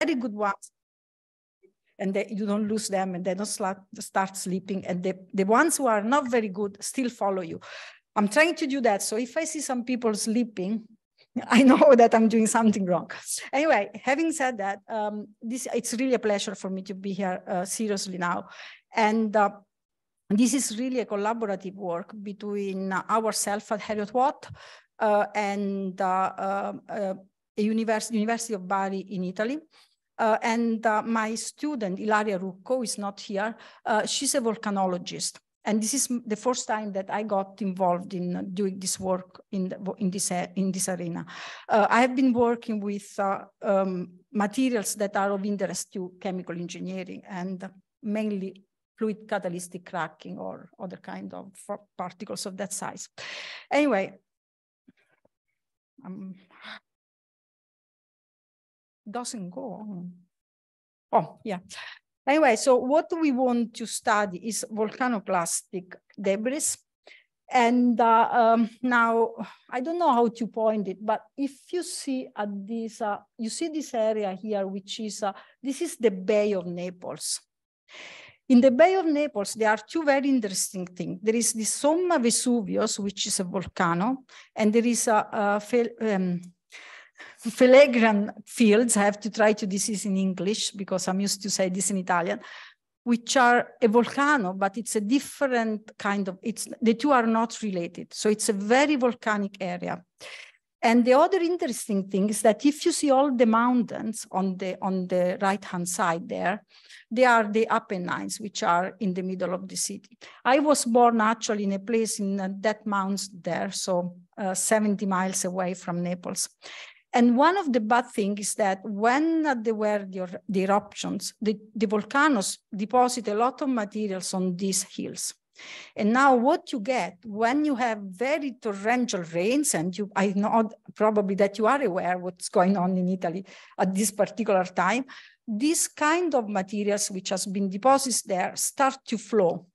very good ones and they, you don't lose them and they don't start, sleeping. And the, the ones who are not very good still follow you. I'm trying to do that. So if I see some people sleeping, I know that I'm doing something wrong. Anyway, having said that, um, this it's really a pleasure for me to be here uh, seriously now. And uh, this is really a collaborative work between ourselves at Heriot-Watt uh, and uh, uh, uh, a university, University of Bari in Italy. Uh, and uh, my student, Ilaria Rucco, is not here. Uh, she's a volcanologist. And this is the first time that I got involved in doing this work in, the, in, this, in this arena. Uh, I have been working with uh, um, materials that are of interest to chemical engineering and mainly fluid catalytic cracking or other kind of particles of that size. Anyway, um, doesn't go on. Oh, yeah. Anyway, so what we want to study is volcaniclastic debris. And uh, um, now, I don't know how to point it, but if you see at this, uh, you see this area here, which is, uh, this is the Bay of Naples. In the Bay of Naples, there are two very interesting things. There is the Somma Vesuvius, which is a volcano, and there is a, a um, Phlegraean Fields, I have to try to this is in English because I'm used to say this in Italian, which are a volcano, but it's a different kind of, it's the two are not related. So it's a very volcanic area. And the other interesting thing is that if you see all the mountains on the on the right hand side there, they are the Apennines, which are in the middle of the city. I was born actually in a place in uh, that mountains there, so uh, 70 miles away from Naples. And one of the bad things is that when there were the, the eruptions, the, the volcanoes deposit a lot of materials on these hills. And now what you get when you have very torrential rains, and you, I know probably that you are aware what's going on in Italy at this particular time, this kind of materials which has been deposited there start to flow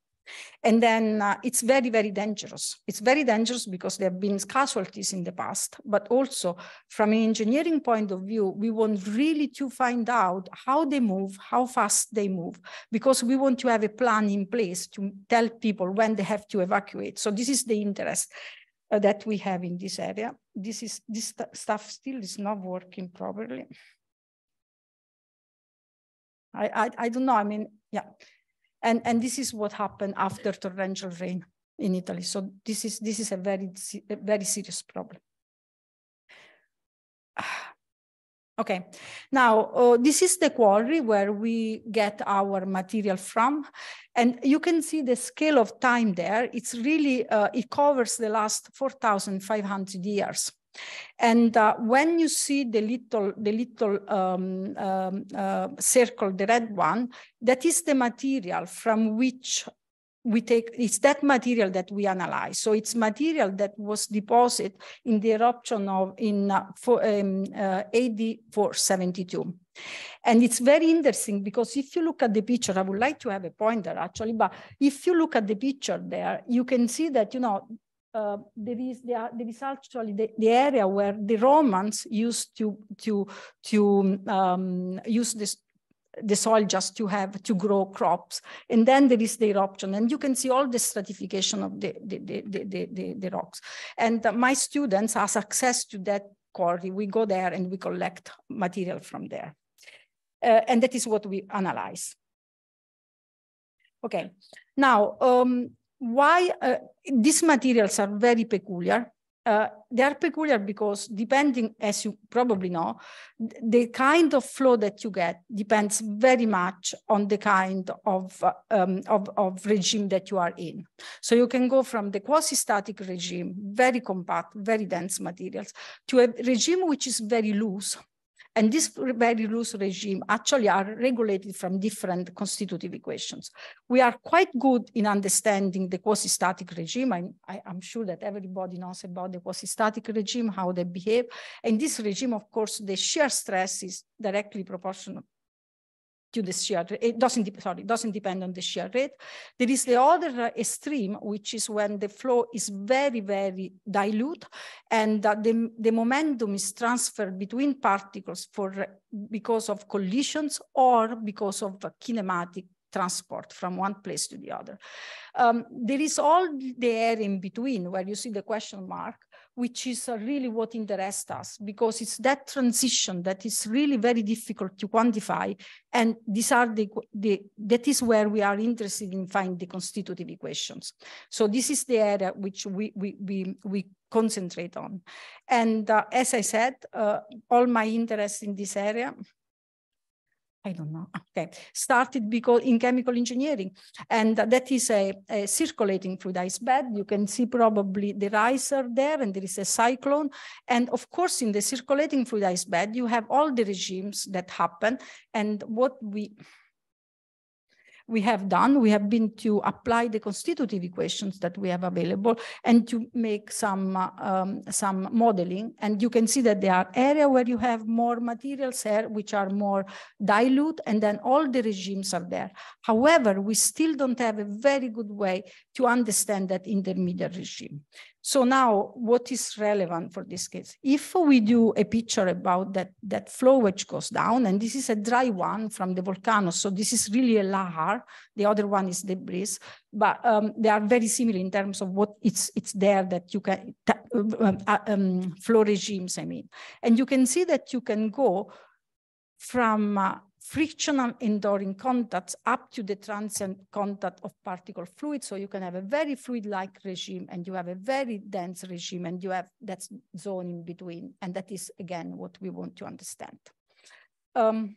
and then uh, it's very, very dangerous. It's very dangerous because there have been casualties in the past, but also from an engineering point of view, we want really to find out how they move, how fast they move, because we want to have a plan in place to tell people when they have to evacuate. So this is the interest uh, that we have in this area. This is this st stuff still is not working properly. I, I, I don't know. I mean, yeah. And, and this is what happened after torrential rain in Italy. So this is, this is a very, a very serious problem. Okay, now uh, this is the quarry where we get our material from. And you can see the scale of time there. It's really, uh, it covers the last 4,500 years. And uh, when you see the little, the little um, um, uh, circle, the red one, that is the material from which we take, it's that material that we analyze. So it's material that was deposited in the eruption of in uh, for, um, uh, AD 472. And it's very interesting because if you look at the picture, I would like to have a pointer actually, but if you look at the picture there, you can see that, you know, uh, there is there, is actually the, the area where the Romans used to to to um, use this the soil just to have to grow crops. And then there is the eruption. And you can see all the stratification of the the the the, the, the rocks. And uh, my students have access to that quarry. We go there and we collect material from there. Uh, and that is what we analyze. Okay. Now um, why uh, these materials are very peculiar. Uh, they are peculiar because depending, as you probably know, the kind of flow that you get depends very much on the kind of, uh, um, of, of, regime that you are in. So you can go from the quasi-static regime, very compact, very dense materials, to a regime which is very loose, and this very loose regime actually are regulated from different constitutive equations. We are quite good in understanding the quasi-static regime. I, I, am sure that everybody knows about the quasi-static regime, how they behave. And this regime, of course, the shear stress is directly proportional to the shear rate. It doesn't, sorry, doesn't depend on the shear rate. There is the other extreme, which is when the flow is very, very dilute and uh, the, the momentum is transferred between particles for because of collisions or because of kinematic transport from one place to the other. Um, there is all the air in between where you see the question mark, which is uh, really what interests us because it's that transition that is really very difficult to quantify. And these are the, the that is where we are interested in finding the constitutive equations. So this is the area which we, we, we, we concentrate on. And uh, as I said, uh, all my interest in this area I don't know, okay, started because in chemical engineering. And that is a, a, circulating fluidized bed. You can see probably the riser there and there is a cyclone. And of course, in the circulating fluidized bed, you have all the regimes that happen. And what we, we have done, we have been to apply the constitutive equations that we have available and to make some, uh, um, some modeling. And you can see that there are areas where you have more materials there, which are more dilute, and then all the regimes are there. However, we still don't have a very good way to understand that intermediate regime. So now what is relevant for this case? If we do a picture about that, that flow which goes down, and this is a dry one from the volcano, so this is really a lahar, the other one is debris, but um, they are very similar in terms of what it's, it's there that you can, um, uh, um, flow regimes, I mean. And you can see that you can go from uh, frictional enduring contacts up to the transient contact of particle fluid. So you can have a very fluid-like regime and you have a very dense regime and you have that zone in between. And that is, again, what we want to understand. Um,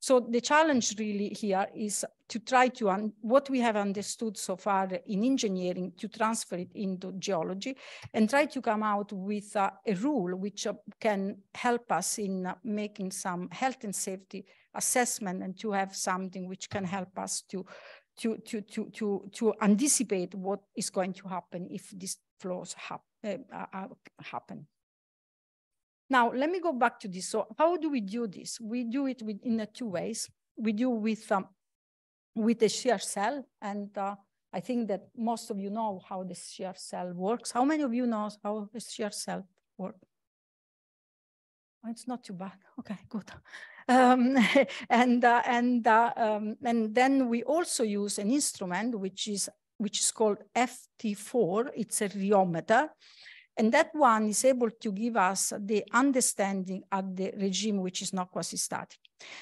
so the challenge really here is to try to, what we have understood so far in engineering, to transfer it into geology and try to come out with uh, a rule which uh, can help us in uh, making some health and safety assessment and to have something which can help us to, to, to, to, to, to anticipate what is going to happen if these flows hap uh, happen. Now, let me go back to this. So how do we do this? We do it with, in two ways. We do with, um, with a shear cell. And uh, I think that most of you know how the shear cell works. How many of you know how the shear cell works? Oh, it's not too bad. Okay, good. Um, and uh, and uh, um, and then we also use an instrument which is which is called FT4. It's a rheometer. And that one is able to give us the understanding of the regime, which is not quasi-static.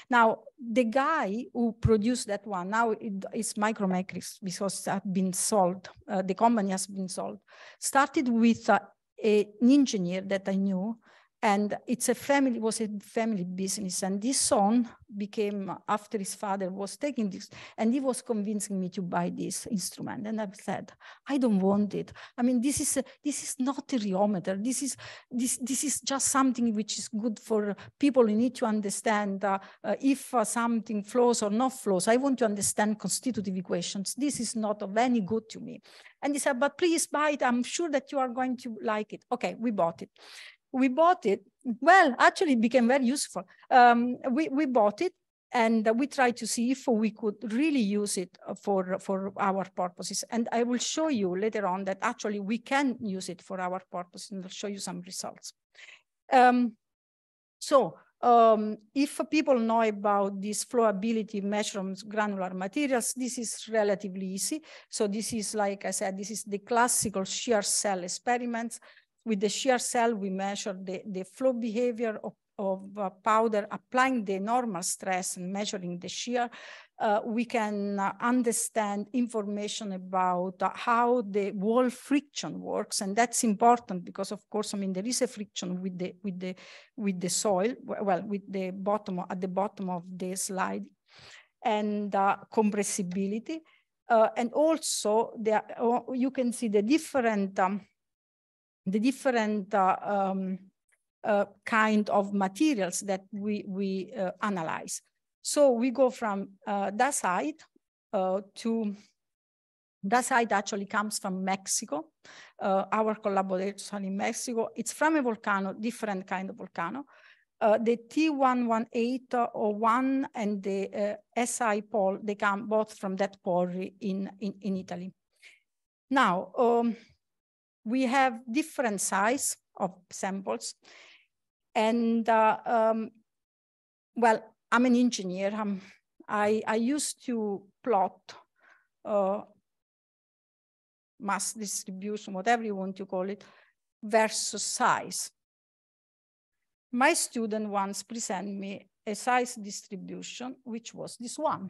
Now, the guy who produced that one, now it is Micromeritics because it has been sold, uh, the company has been sold, started with uh, a, an engineer that I knew and it's a family was a family business. And this son became after his father was taking this and he was convincing me to buy this instrument. And i've said i don't want it. I mean this is a, this is not a rheometer. This is this this is just something which is good for people who need to understand uh, uh, if uh, something flows or not flows. I want to understand constitutive equations. This is not of any good to me. And he said but please buy it. I'm sure that you are going to like it. Okay we bought it we bought it. Well, actually it became very useful. Um, we, we bought it and we tried to see if we could really use it for, for our purposes. And I will show you later on that actually we can use it for our purposes and I'll show you some results. Um, so um, if people know about this flowability measurements granular materials, this is relatively easy. So this is, like I said, this is the classical shear cell experiments with the shear cell, we measure the, the flow behavior of, of uh, powder, applying the normal stress and measuring the shear. Uh, we can uh, understand information about uh, how the wall friction works. And that's important because of course, I mean, there is a friction with the, with the, with the soil, well, with the bottom, at the bottom of the slide and uh, compressibility. Uh, and also there, you can see the different um, the different uh, um, uh, kind of materials that we, we uh, analyze. So we go from dacite uh, to, dacite actually comes from Mexico. Uh, our collaborators are in Mexico. It's from a volcano, different kind of volcano. uh, the T11801 and the uh, SI pole, they come both from that quarry in, in, in Italy. Now, um, we have different size of samples. And uh, um, well, I'm an engineer. I'm, I, I used to plot uh, mass distribution, whatever you want to call it, versus size. My student once presented me a size distribution, which was this one.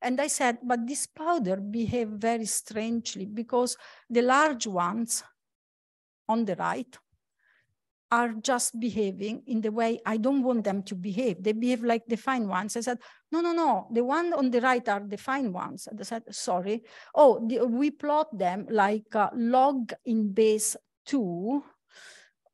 And I said, but this powder behave very strangely because the large ones on the right are just behaving in the way I don't want them to behave. They behave like the fine ones. I said, no, no, no, the one on the right are the fine ones. And I said, sorry. Oh, the, we plot them like log in base two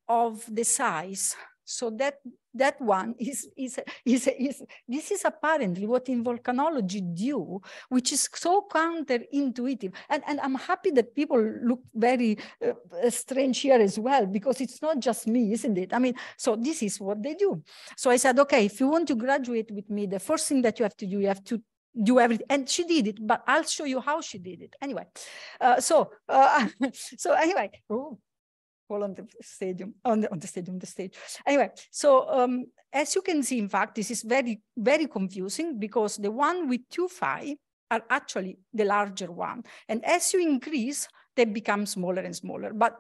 of the size. So that that one is, is, is, is, this is apparently what in volcanology do, which is so counterintuitive. And, and I'm happy that people look very uh, strange here as well, because it's not just me, isn't it? I mean, so this is what they do. So I said, okay, if you want to graduate with me, the first thing that you have to do, you have to do everything and she did it but i'll show you how she did it anyway uh, so uh, so anyway oh on the stadium, on the, on the stadium, the stage. Anyway, so um, as you can see, in fact, this is very, very confusing because the one with two phi are actually the larger one. And as you increase, they become smaller and smaller. But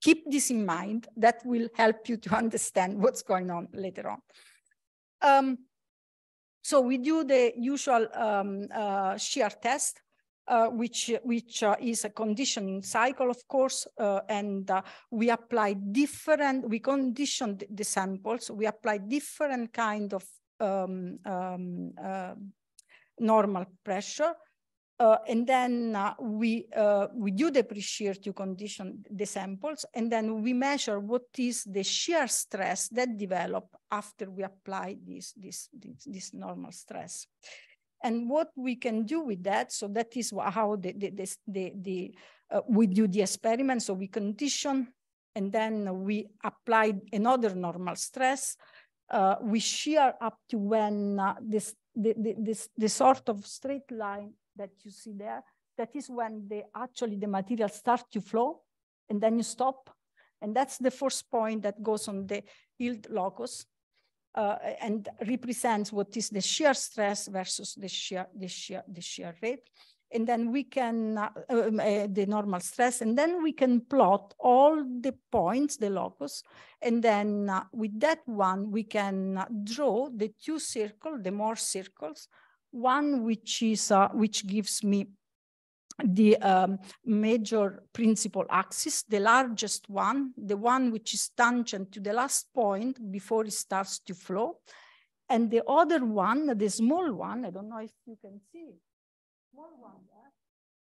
keep this in mind, that will help you to understand what's going on later on. Um, so we do the usual um, uh, shear test uh, which, which uh, is a conditioning cycle, of course, uh, and uh, we apply different, we condition the samples, we apply different kind of um, um, uh, normal pressure, uh, and then we, we do the pre-shear to condition the samples, and then we measure what is the shear stress that develop after we apply this, this, this, this normal stress and what we can do with that. So that is how the, the, the, the, the uh, we do the experiment. So we condition and then we apply another normal stress. Uh, we shear up to when uh, this, the, the, this, the sort of straight line that you see there, that is when the actually the material starts to flow and then you stop. And that's the first point that goes on the yield locus uh, and represents what is the shear stress versus the shear, the shear, the shear rate. And then we can, uh, um, uh, the normal stress, and then we can plot all the points, the locus, and then uh, with that one, we can uh, draw the two circles, the Mohr circles, one which is, uh, which gives me the um, major principal axis, the largest one, the one which is tangent to the last point before it starts to flow. And the other one, the small one, I don't know if you can see, small one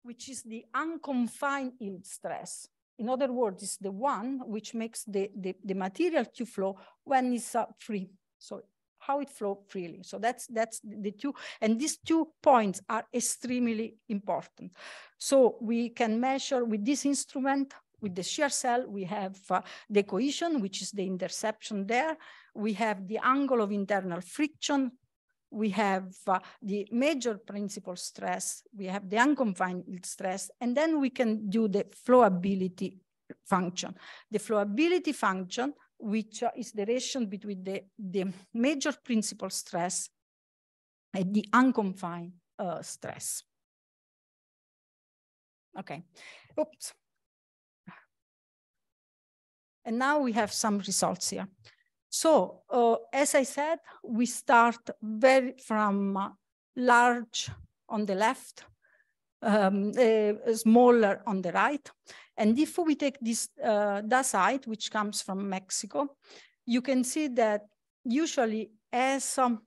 which is the unconfined yield stress. In other words, it's the one which makes the, the, the material to flow when it's uh, free. So how it flow freely. So that's, that's the two, and these two points are extremely important. So we can measure with this instrument, with the shear cell, we have uh, the cohesion, which is the interception there. We have the angle of internal friction. We have uh, the major principal stress. We have the unconfined stress. And then we can do the flowability function. The flowability function which is the relation between the, the major principal stress and the unconfined uh, stress. Okay, oops. And now we have some results here. So uh, as I said, we start very from uh, large on the left, um, uh, smaller on the right. And if we take this uh, dacite, which comes from Mexico, you can see that usually as um,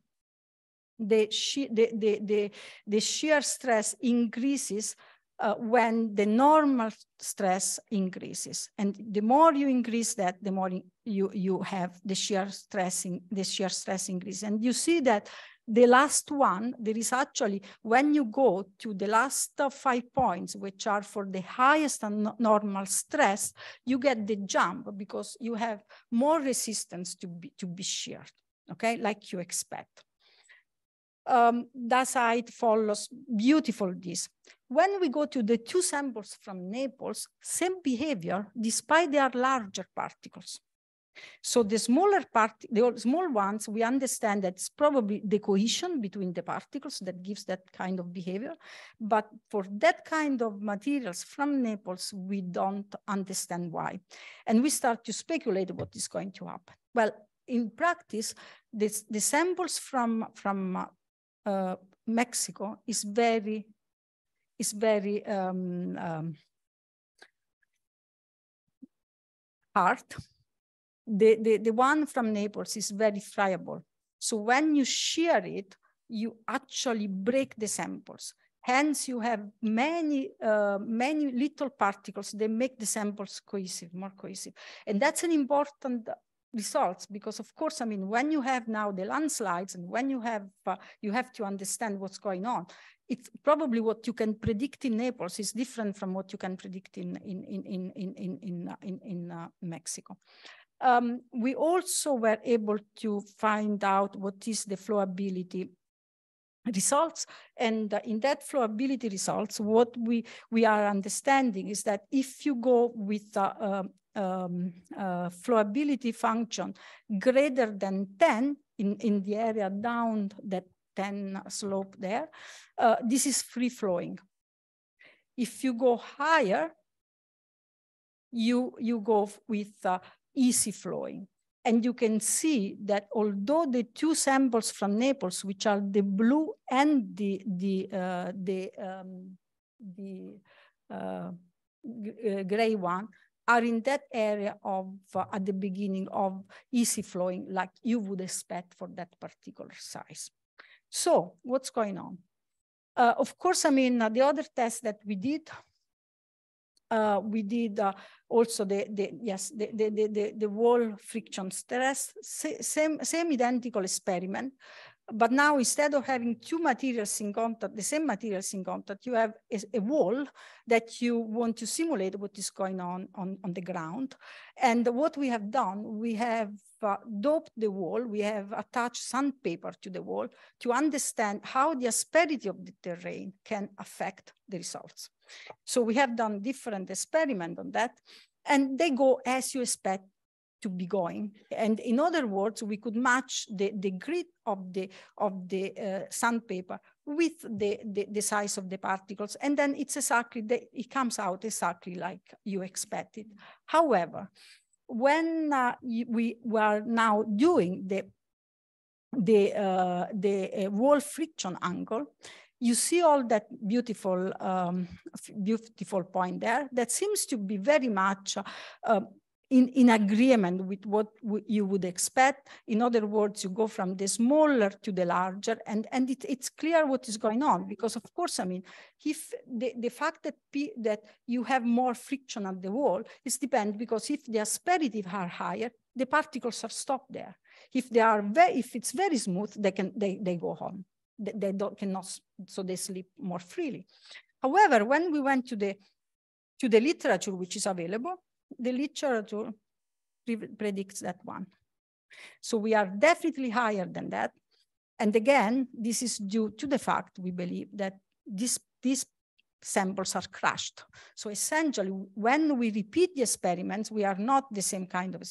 the, the, the, the, the shear stress increases, uh, when the normal stress increases. And the more you increase that, the more you, you have the shear stressing, the shear stress increase. And you see that the last one, there is actually, when you go to the last five points, which are for the highest and normal stress, you get the jump because you have more resistance to be, to be sheared, okay, like you expect. Um, Dacite follows beautiful this. When we go to the two samples from Naples, same behavior, despite they are larger particles. So the smaller part, the small ones, we understand that it's probably the cohesion between the particles that gives that kind of behavior. But for that kind of materials from Naples, we don't understand why. And we start to speculate what is going to happen. Well, in practice, this, the samples from, from uh, Mexico is very, is very um, um, hard the, the, the one from Naples is very friable. So when you shear it, you actually break the samples. Hence, you have many, uh, many little particles They make the samples cohesive, more cohesive. And that's an important results because of course, I mean, when you have now the landslides and when you have, uh, you have to understand what's going on, it's probably what you can predict in Naples is different from what you can predict in, in, in, in, in, in, in, uh, in, in uh, Mexico. Um, we also were able to find out what is the flowability results. And uh, in that flowability results, what we, we are understanding is that if you go with a, a, um, a flowability function greater than 10 in, in the area down that 10 slope there, uh, this is free flowing. If you go higher, you, you go with uh, easy flowing. And you can see that although the two samples from Naples, which are the blue and the, the, uh, the, um, the uh, uh, gray one, are in that area of uh, at the beginning of easy flowing like you would expect for that particular size. So what's going on? Uh, of course, I mean, uh, the other test that we did uh, we did uh, also the, the yes the, the, the, the wall friction stress, same, same identical experiment. But now instead of having two materials in contact, the same materials in contact, you have a, a wall that you want to simulate what is going on, on on the ground. And what we have done, we have uh, doped the wall, we have attached sandpaper to the wall to understand how the asperity of the terrain can affect the results. So we have done different experiments on that, and they go as you expect to be going. And in other words, we could match the, the grid of the, of the uh, sandpaper with the, the, the, size of the particles. And then it's exactly, the, it comes out exactly like you expected. However, when uh, we were now doing the, the, uh, the uh, wall friction angle, you see all that beautiful, um, beautiful point there that seems to be very much uh, in, in agreement with what you would expect. In other words, you go from the smaller to the larger, and, and it, it's clear what is going on, because of course, I mean, if the, the fact that, P, that you have more friction at the wall is dependent, because if the asperities are higher, the particles are stopped there. If they are very, if it's very smooth, they can they, they go home. They, don't cannot, so they sleep more freely. However, when we went to the to the literature which is available, the literature pre predicts that one. So we are definitely higher than that. And again, this is due to the fact we believe that this, these samples are crushed. So essentially, when we repeat the experiments, we are not the same kind of,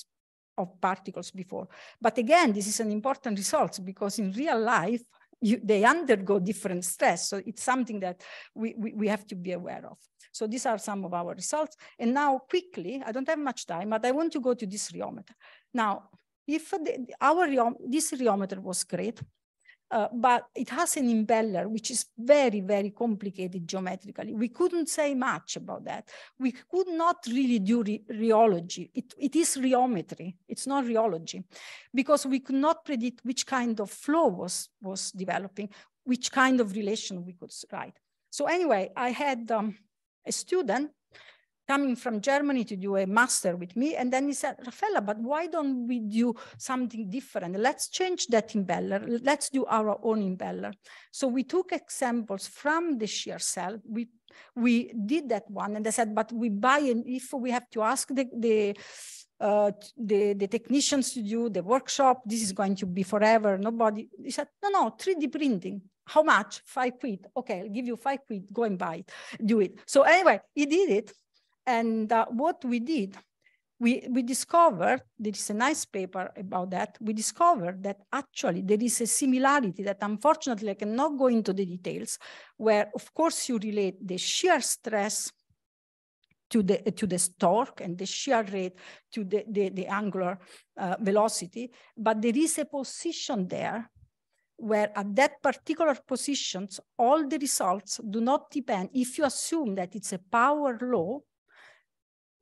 of particles before. But again, this is an important result because in real life, you, they undergo different stress. So it's something that we, we, we have to be aware of. So these are some of our results. And now quickly, I don't have much time, but I want to go to this rheometer. Now, if the, our this rheometer was great, uh, but it has an impeller, which is very, very complicated geometrically. We couldn't say much about that. We could not really do re rheology. It, it is rheometry. It's not rheology because we could not predict which kind of flow was, was developing, which kind of relation we could write. So anyway, I had um, a student coming from Germany to do a master with me. And then he said, Raffaella, but why don't we do something different? Let's change that impeller. Let's do our own impeller. So we took examples from the shear cell. We, we did that one. And they said, but we buy, and if we have to ask the, the uh, the, the technicians to do the workshop, this is going to be forever. Nobody, he said, no, no, 3D printing. How much? Five quid. Okay, I'll give you five quid. Go and buy it. Do it. So anyway, he did it. And uh, what we did, we, we discovered, there is a nice paper about that, we discovered that actually there is a similarity that unfortunately I cannot go into the details, where of course you relate the shear stress to the, to the torque and the shear rate to the, the, the angular uh, velocity, but there is a position there where at that particular positions, all the results do not depend, if you assume that it's a power law,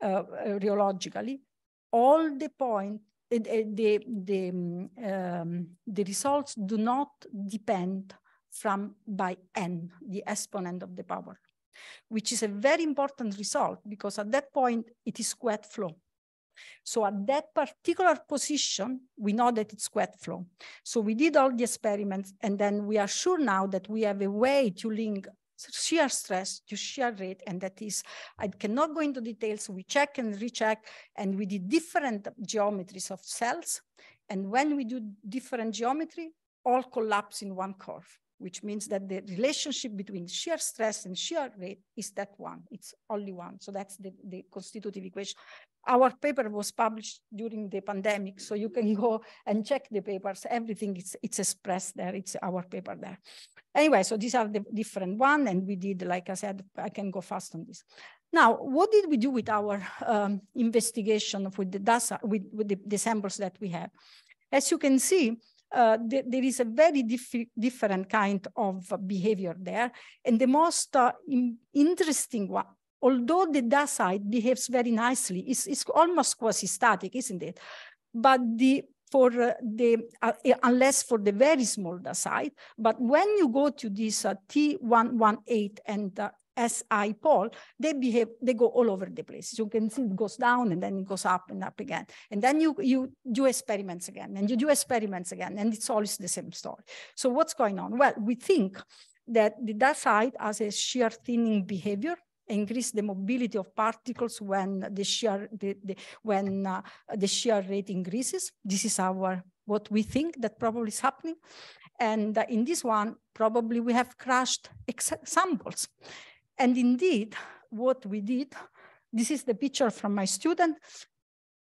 uh, rheologically, all the point, the, the, the, um, the results do not depend from by n, the exponent of the power, which is a very important result because at that point it is Couette flow. So at that particular position, we know that it's Couette flow. So we did all the experiments and then we are sure now that we have a way to link shear stress to shear rate. And that is, I cannot go into details. We check and recheck, and we did different geometries of cells. And when we do different geometry, all collapse in one curve, which means that the relationship between shear stress and shear rate is that one. It's only one. So that's the, the constitutive equation. Our paper was published during the pandemic, so you can go and check the papers. Everything is it's expressed there. It's our paper there. Anyway, so these are the different one, and we did, like I said, I can go fast on this. Now, what did we do with our um, investigation with the data, with, with the, the, samples that we have? As you can see, uh, th there is a very diff different kind of behavior there. And the most uh, interesting one, although the dacite behaves very nicely, it's, it's almost quasi-static, isn't it? But the for uh, the, uh, unless for the very small dacite. But when you go to this uh, T118 and SI pole, they behave, they go all over the place. You can see it goes down and then it goes up and up again. And then you, you do experiments again and you do experiments again and it's always the same story. So what's going on? Well, we think that the dacite has a shear thinning behavior increase the mobility of particles when the shear the, the when uh, the shear rate increases. This is our what we think that probably is happening. And uh, in this one, probably we have crashed samples. And indeed, what we did, this is the picture from my student,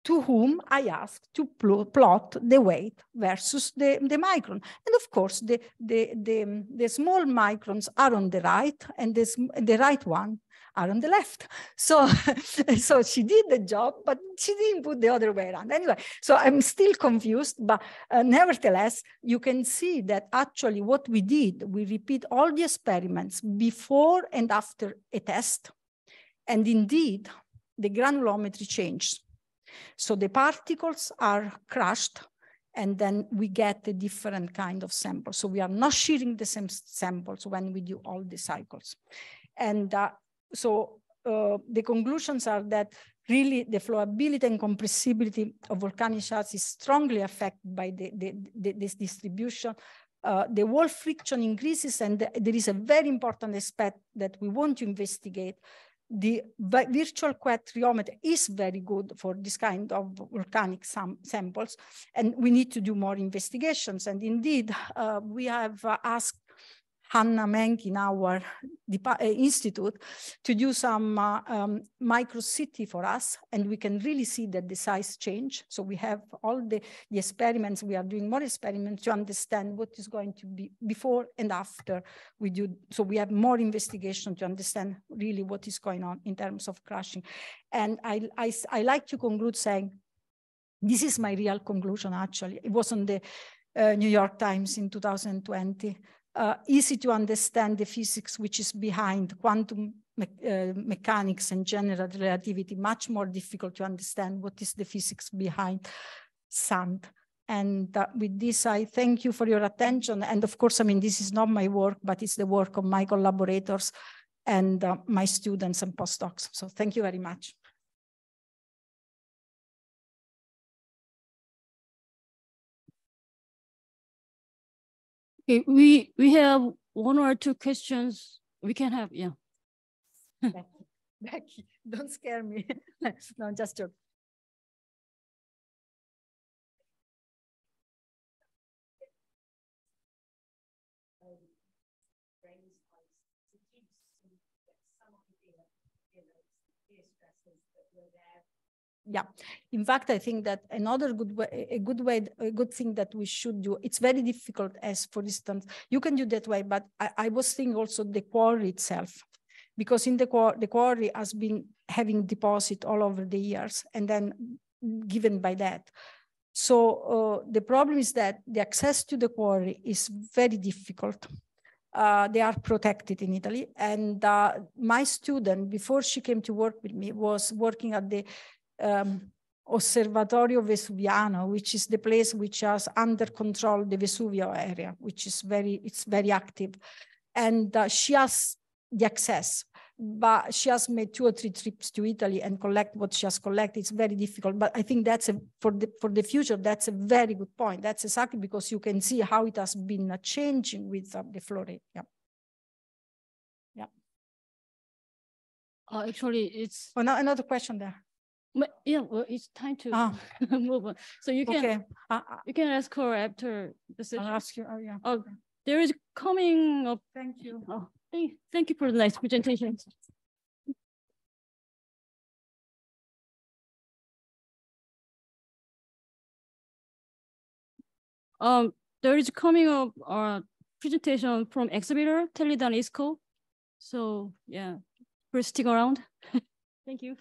to whom I asked to pl plot the weight versus the, the micron. And of course, the, the, the, the small microns are on the right and the, the right one are on the left. So, so she did the job, but she didn't put the other way around. Anyway, so I'm still confused, but uh, nevertheless, you can see that actually what we did, we repeat all the experiments before and after a test. And indeed, the granulometry changed. So the particles are crushed and then we get a different kind of sample. So we are not sharing the same samples when we do all the cycles. And uh, so uh, the conclusions are that really the flowability and compressibility of volcanic shards is strongly affected by the, the, the this distribution. Uh, the wall friction increases and there is a very important aspect that we want to investigate. The virtual Couette is very good for this kind of volcanic sam samples, and we need to do more investigations. And indeed, uh, we have uh, asked Hannah Menke in our uh, institute to do some uh, um, micro CT for us, and we can really see that the size change. So we have all the, the experiments, we are doing more experiments to understand what is going to be before and after we do. So we have more investigation to understand really what is going on in terms of crashing. And I, I, I like to conclude saying, this is my real conclusion, actually. It was on the uh, New York Times in 2020 uh, easy to understand the physics which is behind quantum me uh, mechanics and general relativity, much more difficult to understand what is the physics behind sand. And uh, with this, I thank you for your attention. And of course, I mean, this is not my work, but it's the work of my collaborators and uh, my students and postdocs. So thank you very much. Okay, we we have one or two questions. We can have, yeah. Becky, Becky, don't scare me. no, just joke. Yeah. In fact i think that another good way a good way a good thing that we should do it's very difficult as for instance you can do that way but i, I was thinking also the quarry itself because in the quarry the quarry has been having deposit all over the years and then given by that. So uh, the problem is that the access to the quarry is very difficult. Uh, they are protected in Italy. And uh, my student, before she came to work with me, was working at the um, Osservatorio Vesuviano, which is the place which has under control the Vesuvio area, which is very, it's very active. And uh, she has the access, but she has made two or three trips to Italy and collect what she has collected. It's very difficult, but I think that's a, for the for the future. That's a very good point. That's exactly because you can see how it has been uh, changing with uh, the flora. Yeah. Yeah. Uh, actually, it's. Oh, now another question there. But yeah, well, it's time to ah. move on. So you can okay. uh, you can ask her after the session. I'll ask you. Oh yeah. Oh, there is coming up. Thank you. Oh, thank, thank you for the nice presentation. Um, there is coming up a presentation from exhibitor Teledyne ISCO. So yeah, please stick around. Thank you.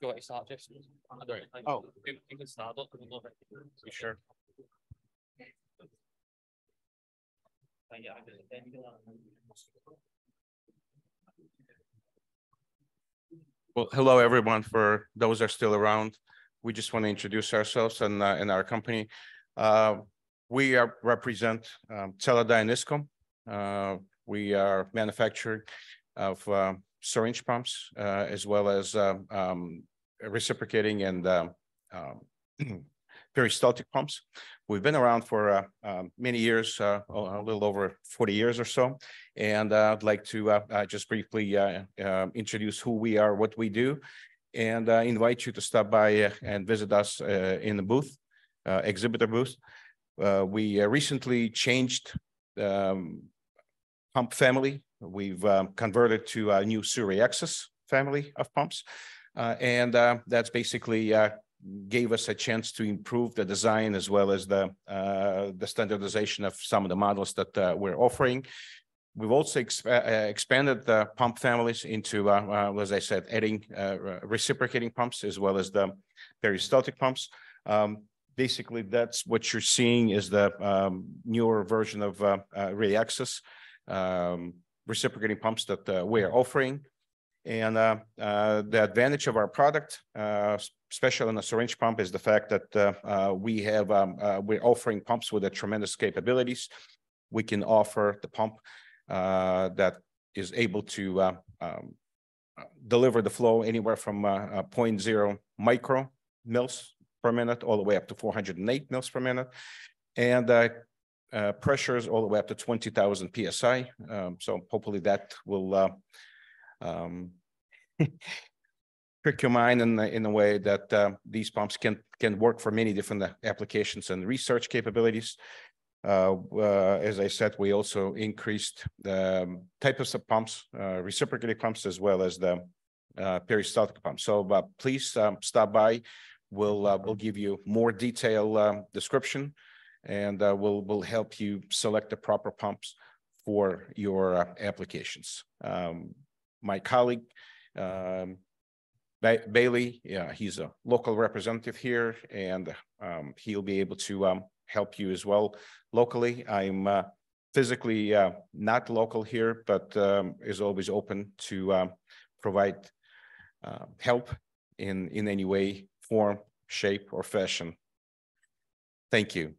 You want to start, Jess? Oh, you, you can start. Look, look, you sure? Well, hello, everyone. For those that are still around, we just want to introduce ourselves and, uh, and our company. Uh, we are represent um, Teledyne ISCO. Uh, we are manufacturing of uh, syringe pumps, uh, as well as um, um, reciprocating and um, um peristaltic pumps. We've been around for uh, uh, many years, uh, a little over 40 years or so. And uh, I'd like to uh, just briefly introduce who we are, what we do, and invite you to stop by and visit us in the booth, exhibitor booth. we recently changed um, pump family We've um, converted to a new Suri family of pumps. Uh, and uh, that's basically uh, gave us a chance to improve the design as well as the, uh, the standardization of some of the models that uh, we're offering. We've also exp uh, expanded the pump families into, as I said, adding reciprocating pumps as well as the peristaltic pumps. Um, basically, that's what you're seeing is the um, newer version of uh, ReaXus. Um, reciprocating pumps that uh, we are offering. And uh, uh, the advantage of our product, especially on a syringe pump, is the fact that we have um, we're offering pumps with a tremendous capabilities. We can offer the pump that is able to um, deliver the flow anywhere from uh, 0.0 micro mils per minute all the way up to 408 mils per minute. And uh, uh, pressures all the way up to 20,000 PSI. Um, so hopefully that will uh, um, trick your mind in, in a way that uh, these pumps can, can work for many different applications and research capabilities. Uh, uh, as I said, we also increased the um, types of pumps, uh, reciprocating pumps, as well as the peristaltic pumps. So please um, stop by. We'll, we'll give you more detailed description and uh, will will help you select the proper pumps for your uh, applications. Um, my colleague um, Ba- Bailey, yeah, he's a local representative here, and um, he'll be able to um, help you as well locally. I'm uh, physically uh, not local here, but um, is always open to um, provide help in in any way, form, shape, or fashion. Thank you.